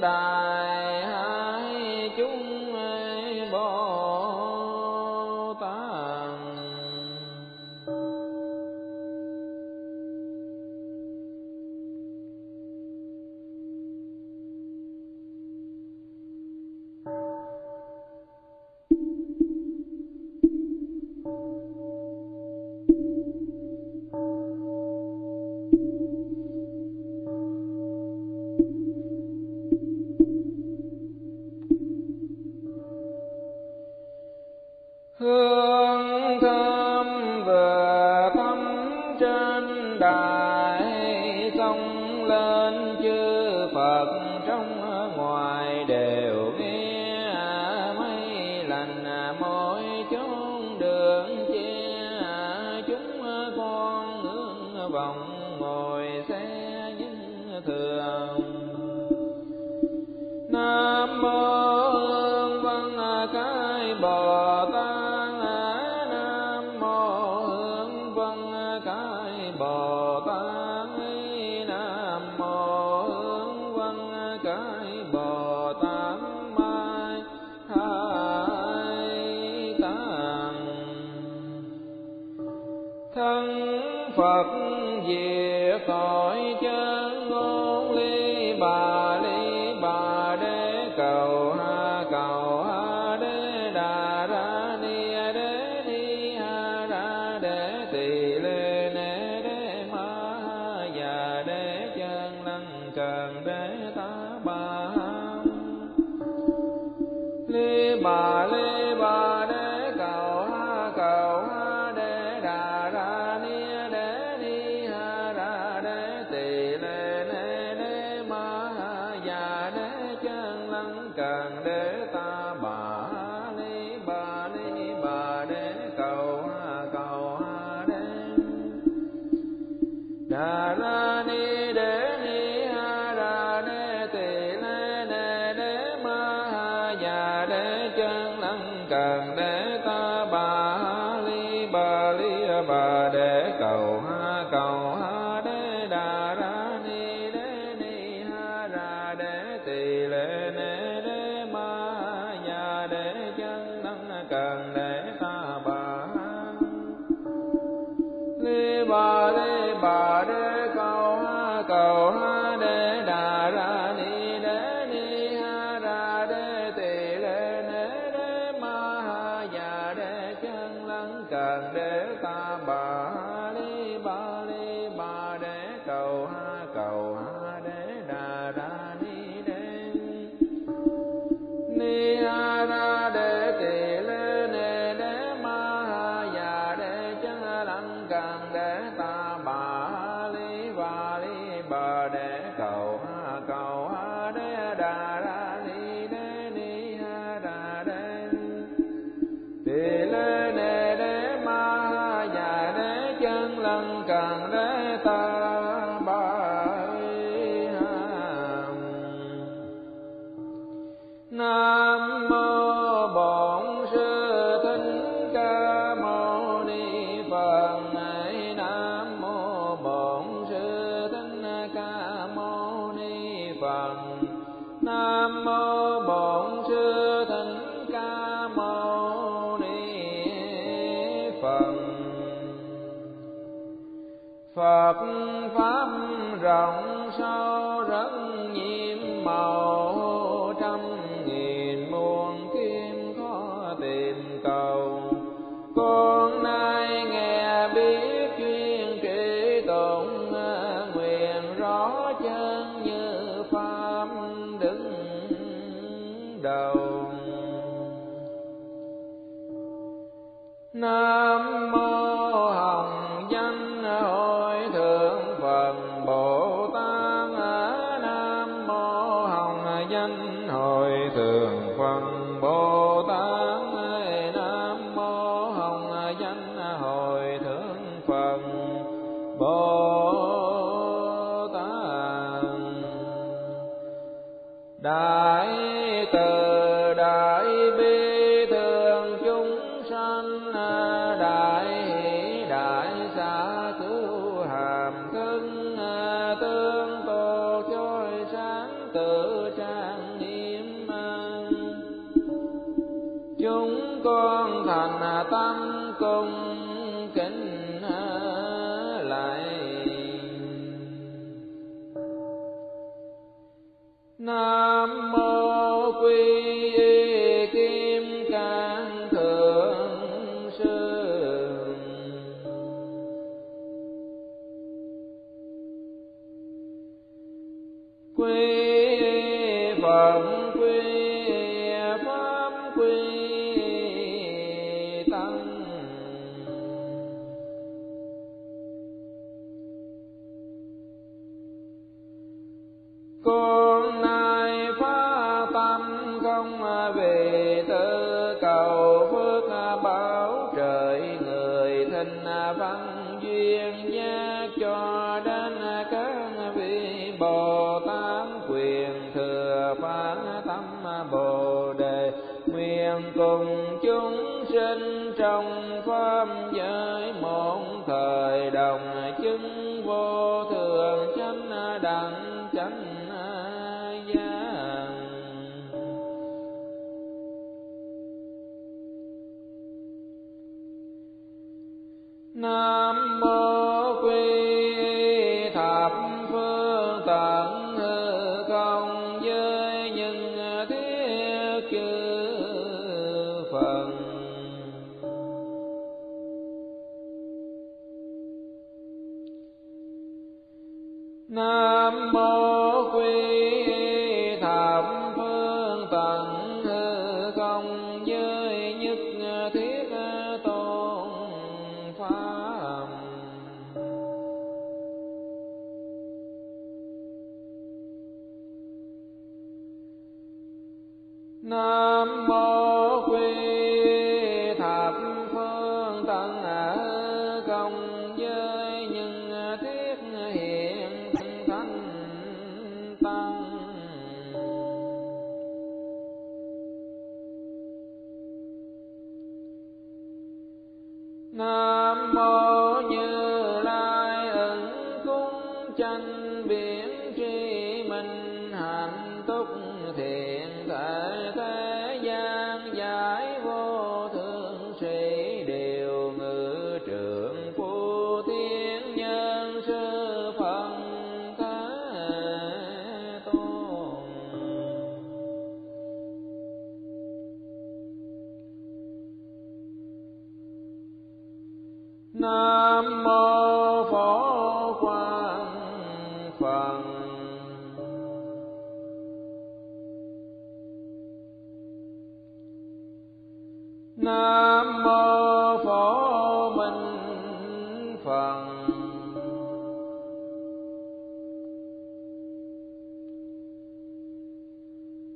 đà đế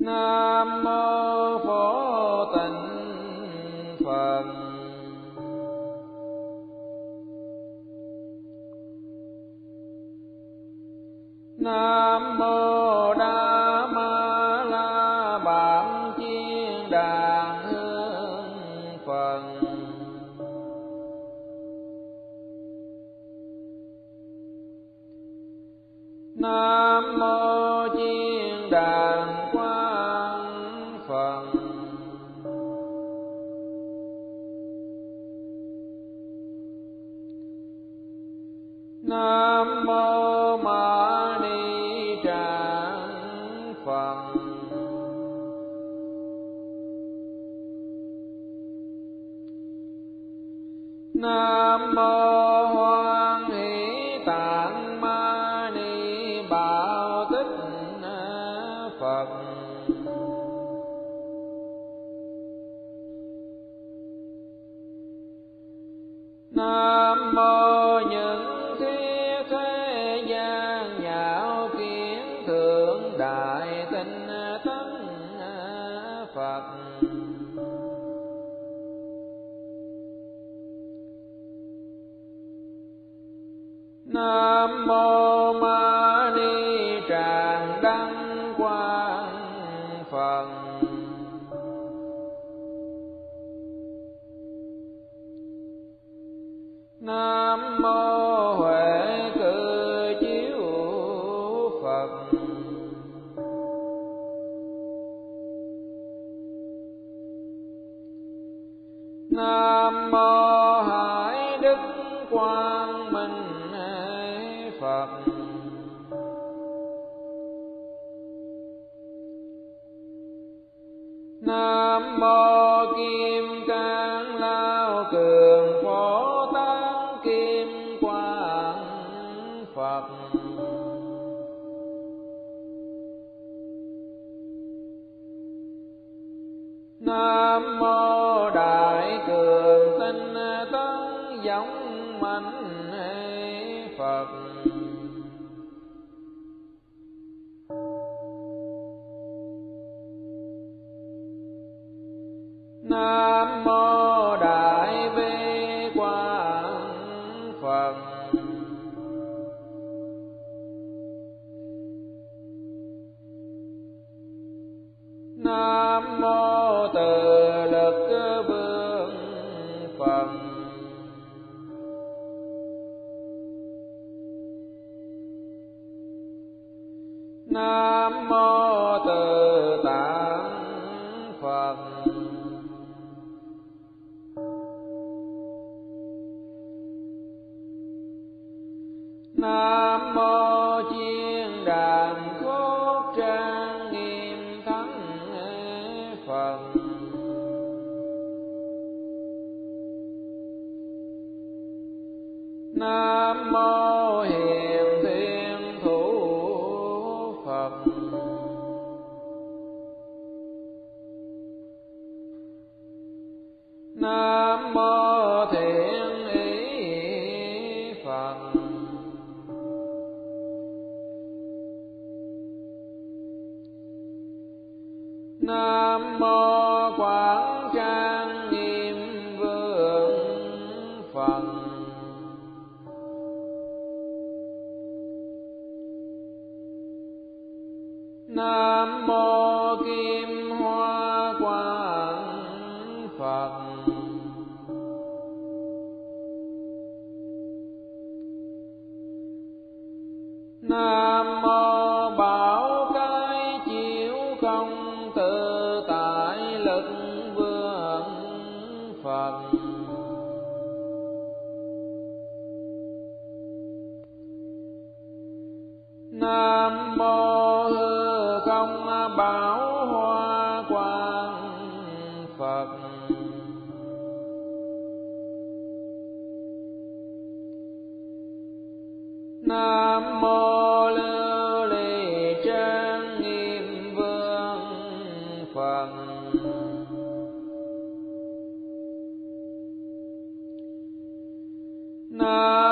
nam mô nam mô Buddha nam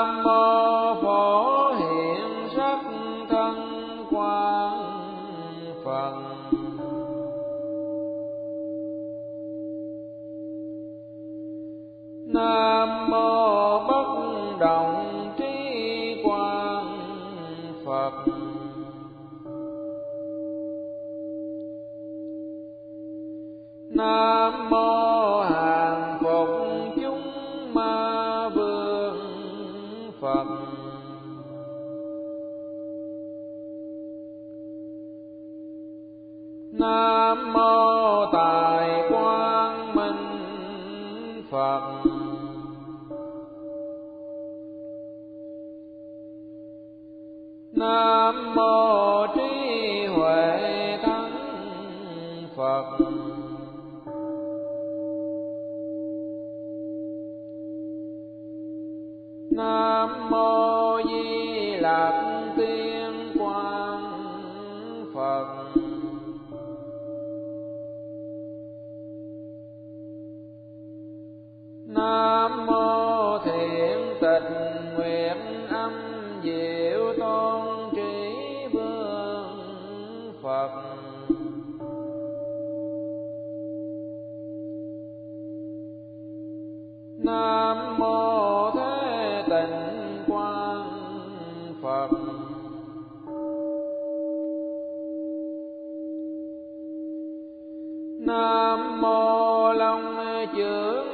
nam mô long chữ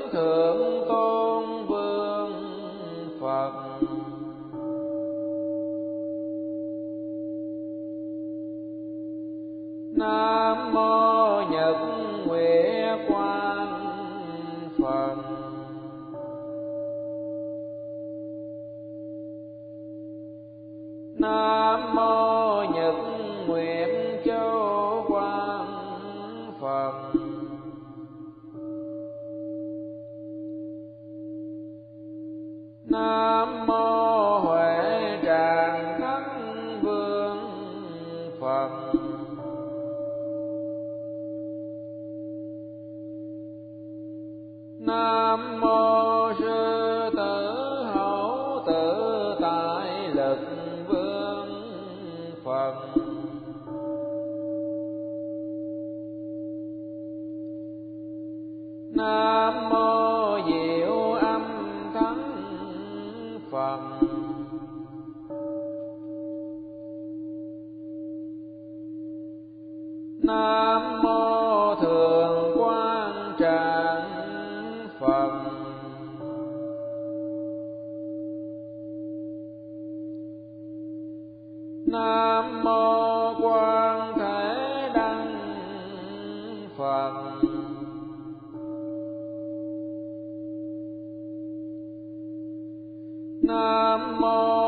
nam mô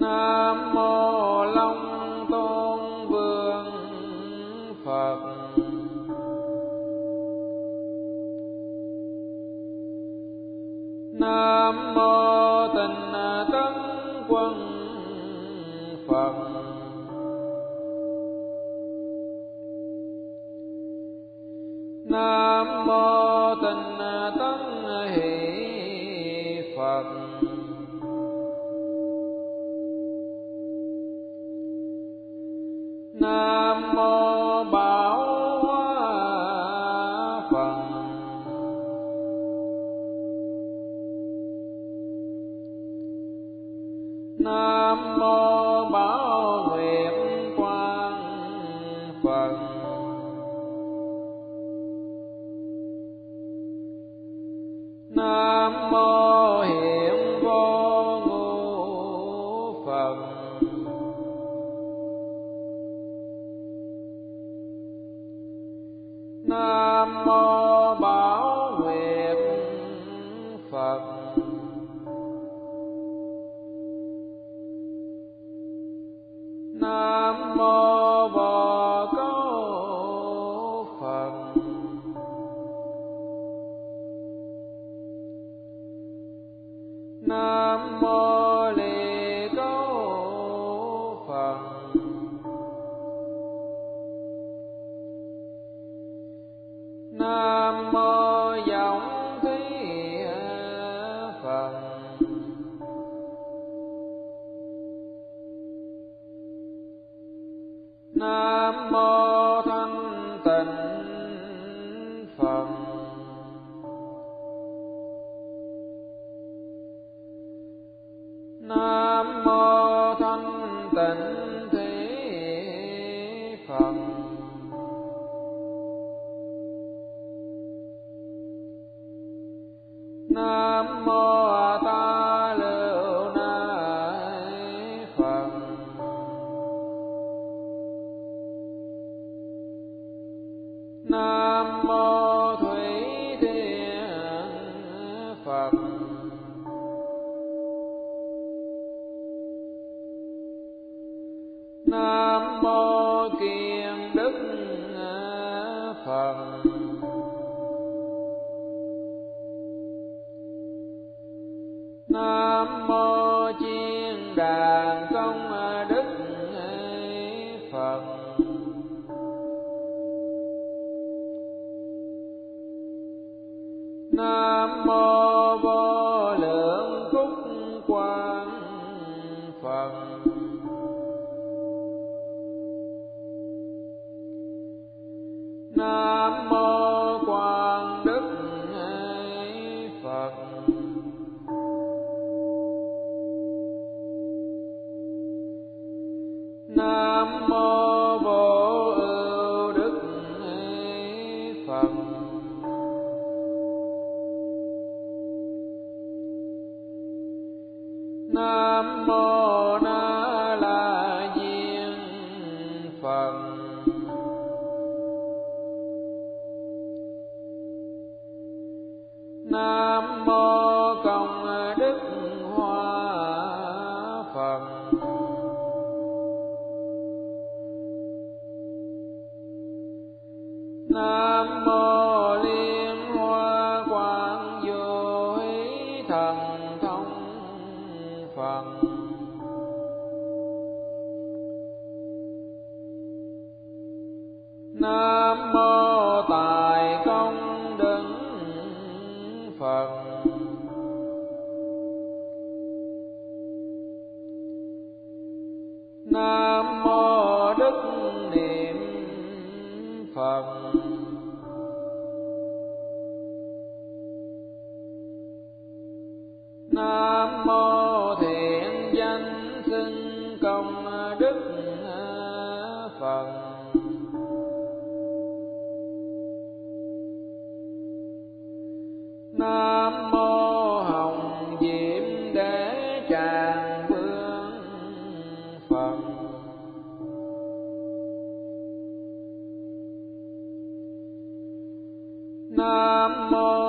nam nam Nam Mô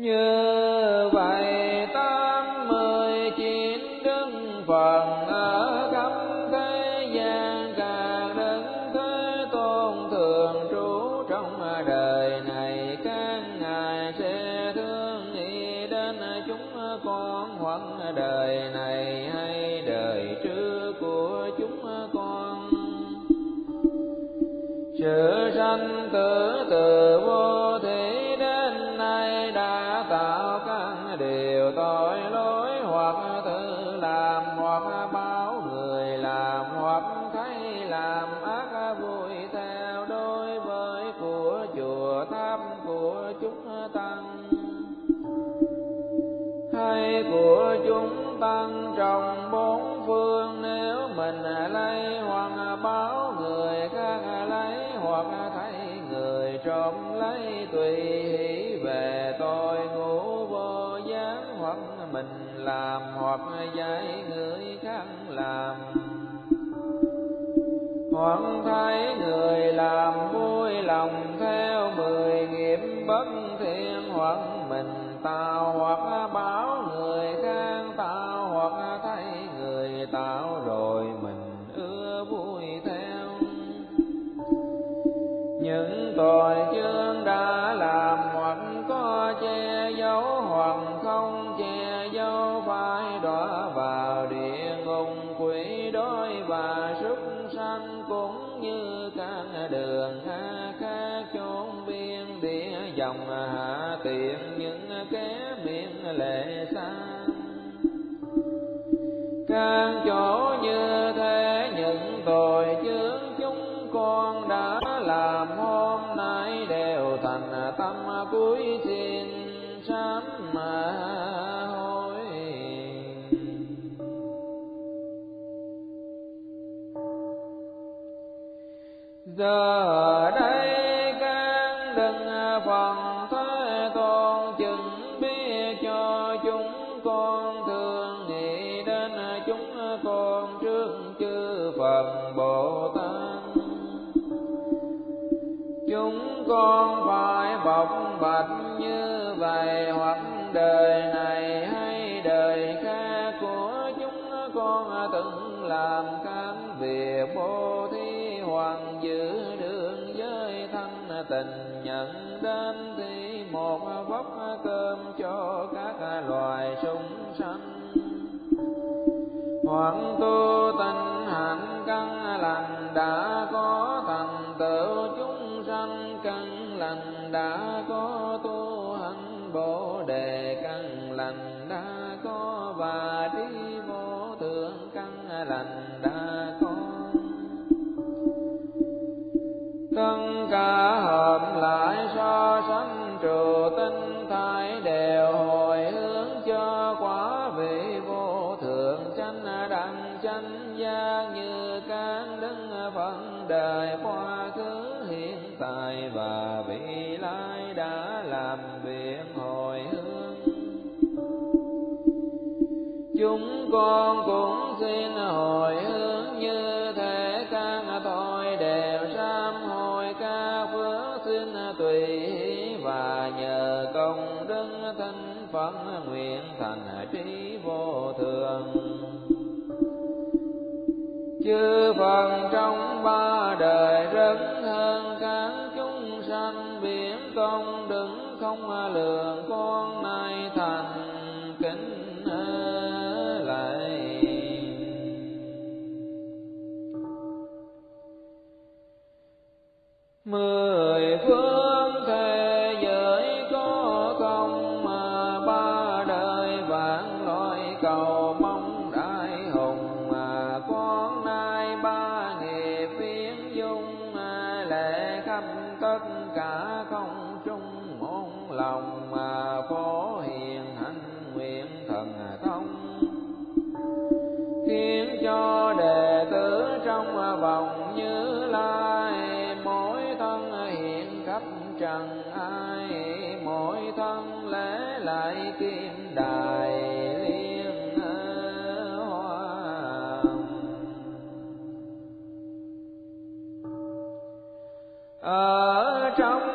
Yeah. làm họp giải đói và súc sanh cũng như các đường hai. Giờ đây các đừng phần thế tôn chừng biết cho chúng con thường nghĩ đến chúng con trước chư Phật Bồ Tát. Chúng con phải bộc bạch như vậy, hoặc đời này hay đời khác của chúng con từng làm các việc tình nhận đến thì một bốc cơm cho các loài súng sanh hoặc tu tinh hạnh căn lành đã có thành tựu chúng sanh, căn lành đã có tu hành bồ trừ trụ tinh thai đều hồi hướng cho quả vị vô thượng chánh đẳng chánh giác như các đức phận đời quá khứ, hiện tại và vị lai đã làm việc hồi hướng. Chúng con cũng xin hồi chư phần trong ba đời rất hơn các chúng sanh biển công đứng không lường con nay thành kính lại mười phương ở trong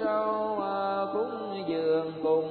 sau sâu cúng dường cùng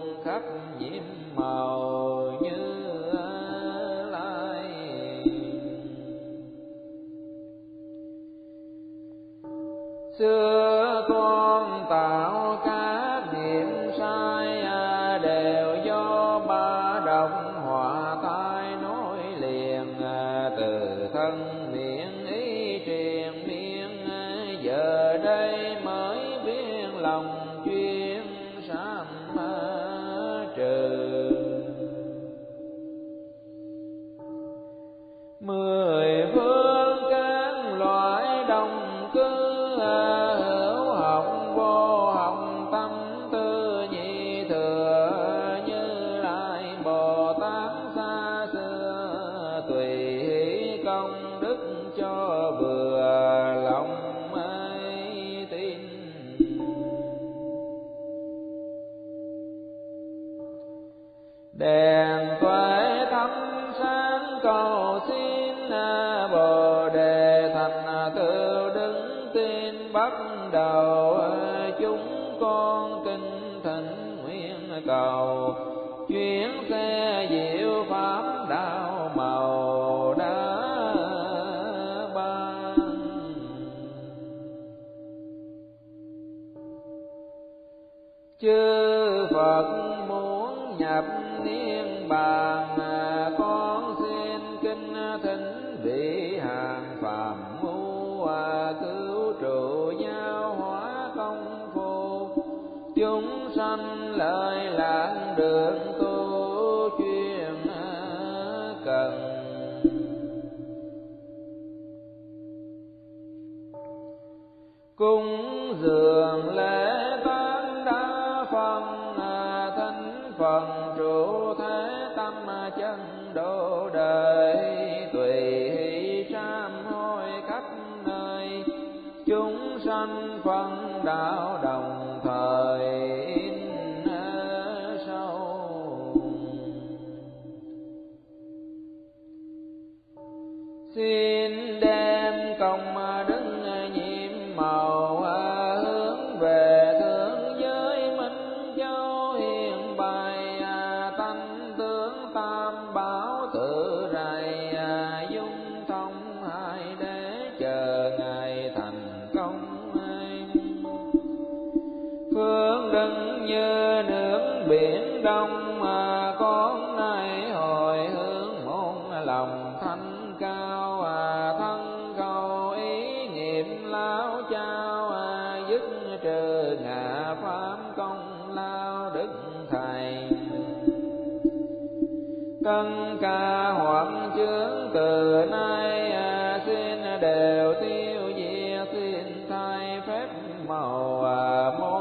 thính vị hàng phàm mu hòa, cứu trụ giáo hóa công phu chúng sanh lời lạc đường tu chuyên cần. Cung dường mô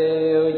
teu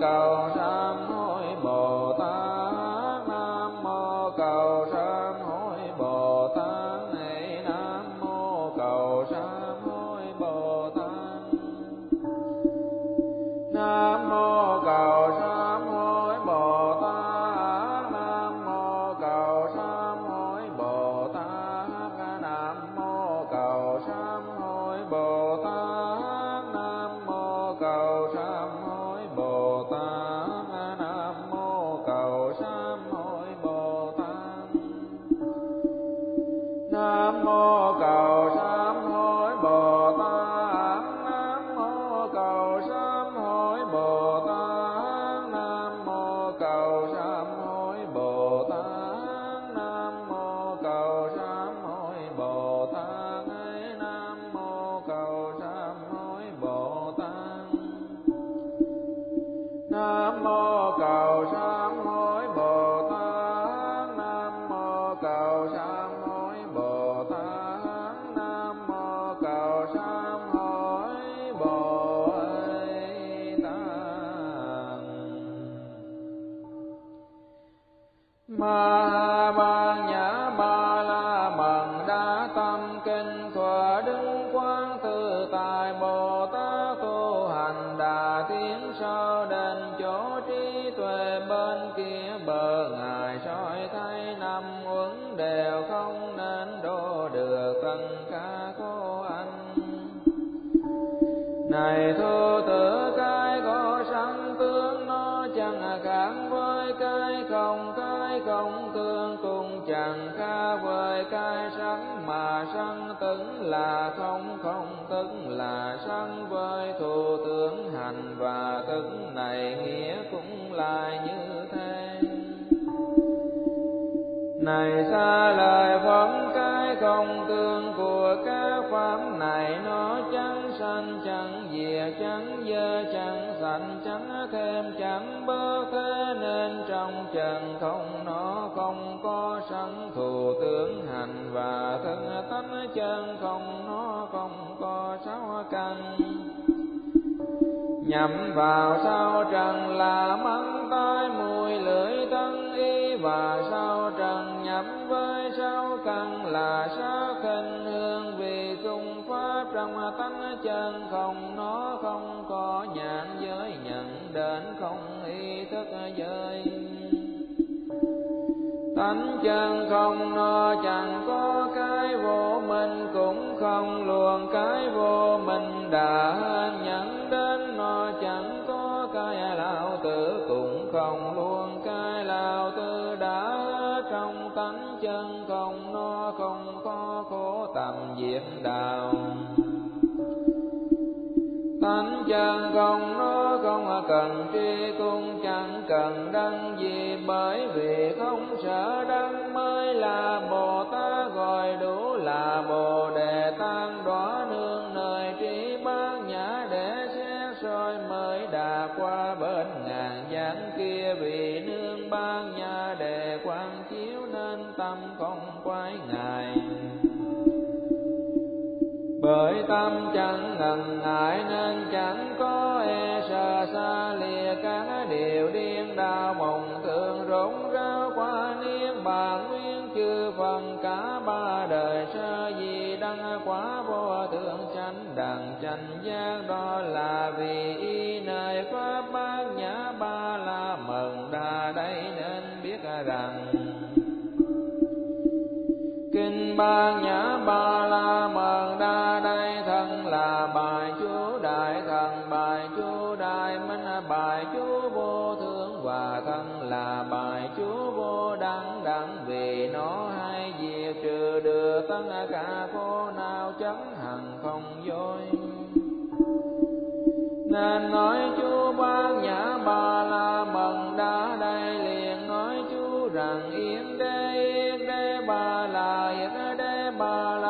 cao rằng ca cô anh này thô tử cái có sẵn tướng nó chẳng khác với cái không cái không tương cùng chẳng khác với cái sẵn mà sẵn tức là không không tức là sẵn với thủ tướng hành và tức này nghĩa cũng là như thế. Này xa lời phóng không tương của các pháp này nó chẳng sanh chẳng diệt chẳng dơ chẳng sanh chẳng thêm chẳng bớt thế nên trong trần không nó không có sẵn thù tướng hành và thân tánh chân không nó không có sáu căn. Nhắm vào sao trần là mắt tai mùa và sao trần nhập với sao căn là sao khinh hương vì cung pháp trong tánh chân không nó không có nhãn giới nhận đến không ý thức giới. Tánh chân không nó chẳng có cái vô minh, cũng không luôn cái vô minh đã nhận đến, nó chẳng có cái lão tử, cũng không luôn không có khổ tầm diệm đạo thánh chân không nó không à, cần tri cung, chẳng cần đăng gì, bởi vì không sợ đăng mới là bồ tát, gọi đủ là bồ đề tâm chẳng ngần ngại nên chẳng có e sợ xa lìa các điều điên đau mộng thường rỗng ráo qua niết bàn nguyên chư phần cả ba đời sơ gì đăng quá vô thượng chánh đẳng chánh giác đó là vì y nơi pháp bát nhã ba la mừng đa đây nên biết rằng kinh ba nhã ba la mừng bài chú vô thượng và thân là bài chú vô đẳng đẳng vì nó hay diệt trừ được tất cả khổ nào chấm hằng không dối. Nên nói chú ban nhã ba la mần đa đây liền nói chú rằng yên đế yên đế ba la yên đế ba la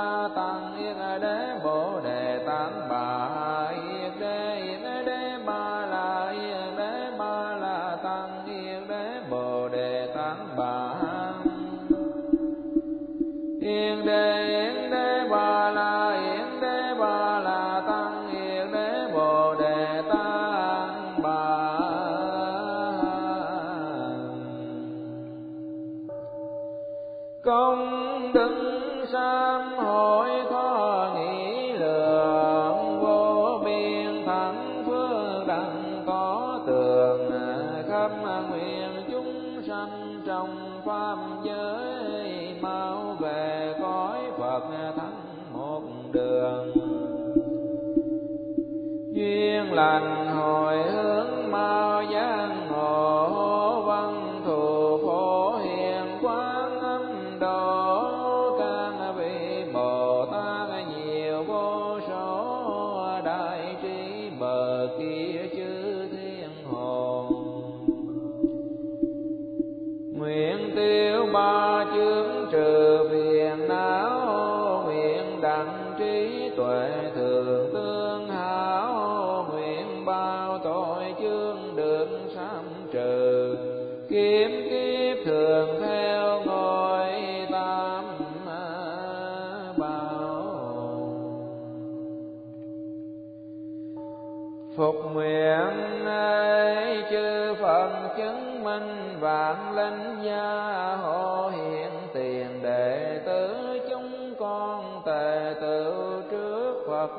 nguyện ấy chư phật chứng minh vạn linh gia hộ hiện tiền đệ tử chúng con tề tự trước phật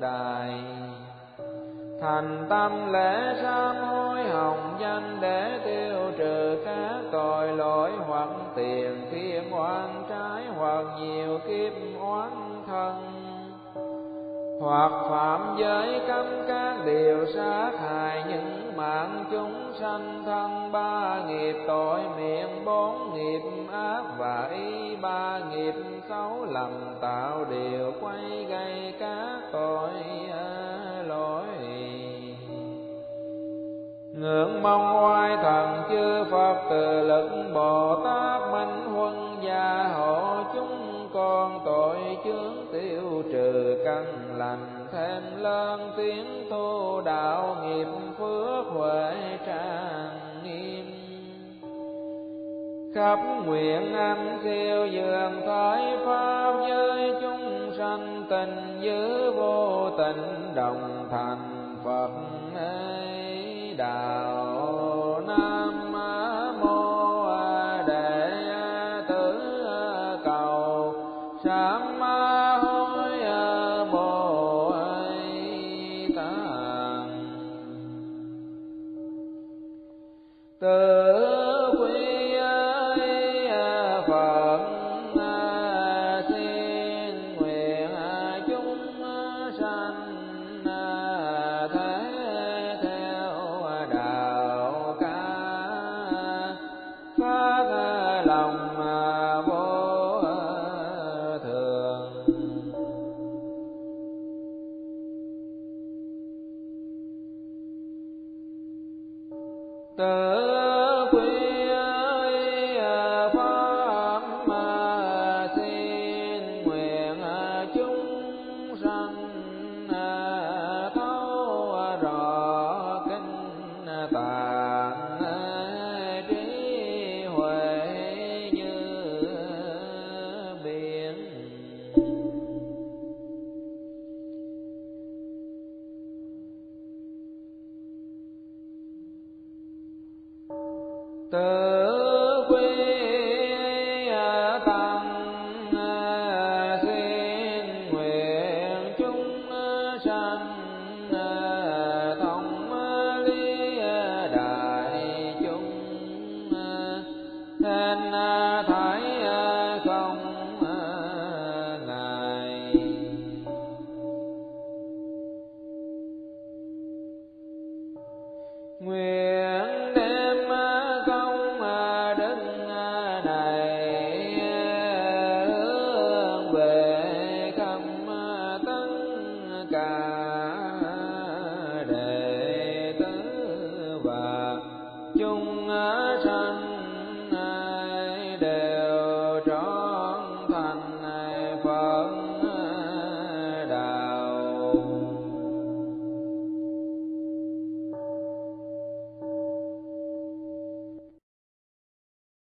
đài. Thành tâm lễ sám hối hồng danh để tiêu trừ các tội lỗi hoặc tiền thiên oan trái hoặc nhiều kiếp oán thân hoặc phạm giới cấm các điều sát hại những mạng chúng sanh thân. Ba nghiệp tội miệng, bốn nghiệp ác và ý ba nghiệp xấu lầm tạo điều quay gây các tội à, lỗi. Ngưỡng mong oai thần chư Phật từ lực Bồ Tát Minh Huân gia hộ chúng con tội chướng tiêu trừ căn lành, thêm lớn tiếng tu đạo nghiệp phước huệ trang nghiêm. Khắp nguyện âm siêu dường thái pháp với chúng sanh tình giữ vô tình đồng thành Phật ấy đạo. Tự